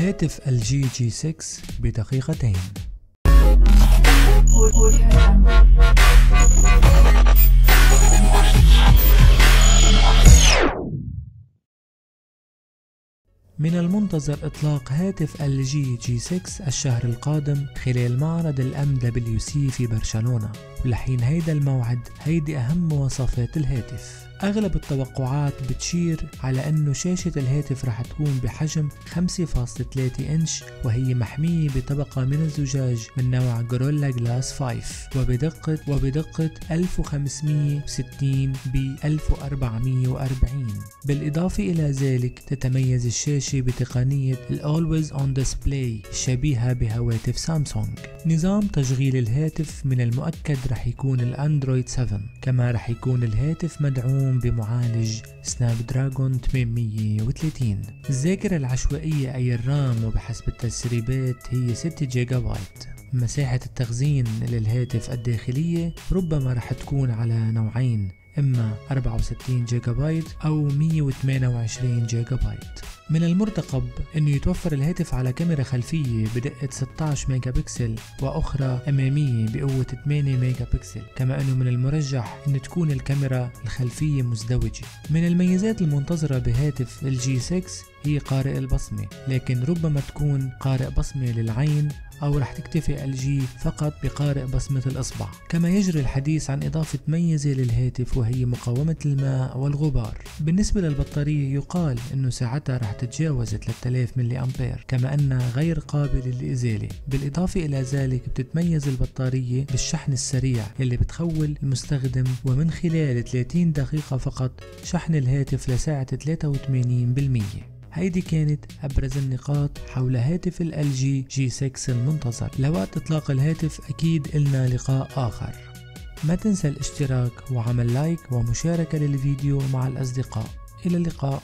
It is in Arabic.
هاتف LG G 6 بدقيقتين. من المنتظر إطلاق هاتف LG G 6 الشهر القادم خلال معرض ال MWC في برشلونة. ولحين هيدا الموعد هيدي أهم مواصفات الهاتف. أغلب التوقعات بتشير على أنه شاشة الهاتف رح تكون بحجم 5.3 إنش وهي محمية بطبقة من الزجاج من نوع Gorilla Glass 5 وبدقة وبدقة 1560 ب 1440 بالإضافة إلى ذلك تتميز الشاشة بتقنية ال Always On Display الشبيهة بهواتف سامسونج نظام تشغيل الهاتف من المؤكد رح يكون الأندرويد 7 كما رح يكون الهاتف مدعوم يقوم بمعالج Snapdragon 830 الذاكرة العشوائية أي ال RAM وبحسب التسريبات هي 6 جيجا بايت مساحة التخزين للهاتف الداخلية ربما رح تكون على نوعين إما 64 جيجا بايت أو 128 جيجا بايت من المرتقب أنه يتوفر الهاتف على كاميرا خلفية بدقة 16 ميجا بكسل وأخرى أمامية بقوة 8 ميجا بكسل كما أنه من المرجح أن تكون الكاميرا الخلفية مزدوجة. من الميزات المنتظرة بهاتف ال G 6 هي قارئ البصمة لكن ربما تكون قارئ بصمة للعين أو رح تكتفي LG فقط بقارئ بصمة الإصبع. كما يجري الحديث عن إضافة ميزة للهاتف وهي مقاومة الماء والغبار. بالنسبة للبطارية يقال أنه سعتها رح تتجاوز 3000 ملي أمبير كما أنها غير قابلة للإزالة. بالإضافة إلى ذلك بتتميز البطارية بالشحن السريع يلي بتخول المستخدم ومن خلال 30 دقيقة فقط شحن الهاتف لسعة 83% هيدي كانت أبرز النقاط حول هاتف LG G 6 المنتظر لوقت إطلاق الهاتف أكيد إلنا لقاء آخر. ما تنسى الاشتراك وعمل لايك ومشاركة للفيديو مع الأصدقاء. إلى اللقاء.